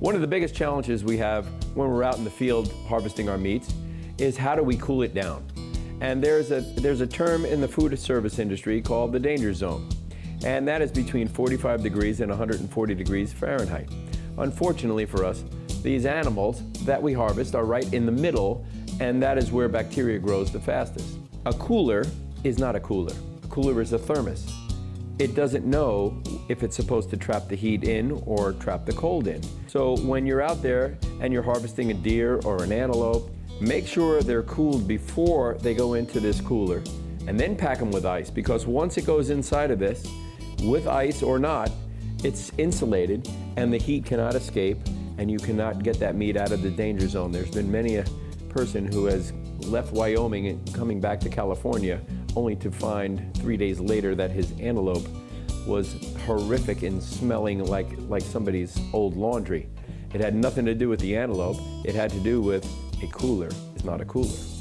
One of the biggest challenges we have when we're out in the field harvesting our meats is how do we cool it down? And there's a, there's a term in the food service industry called the danger zone. And that is between 45 degrees and 140 degrees Fahrenheit. Unfortunately for us, these animals that we harvest are right in the middle, and that is where bacteria grows the fastest. A cooler is not a cooler. A cooler is a thermos. It doesn't know if it's supposed to trap the heat in or trap the cold in. So when you're out there and you're harvesting a deer or an antelope, make sure they're cooled before they go into this cooler and then pack them with ice because once it goes inside of this, with ice or not, it's insulated and the heat cannot escape and you cannot get that meat out of the danger zone. There's been many a person who has left Wyoming and coming back to California only to find three days later that his antelope was horrific in smelling like, like somebody's old laundry. It had nothing to do with the antelope. It had to do with a cooler is not a cooler.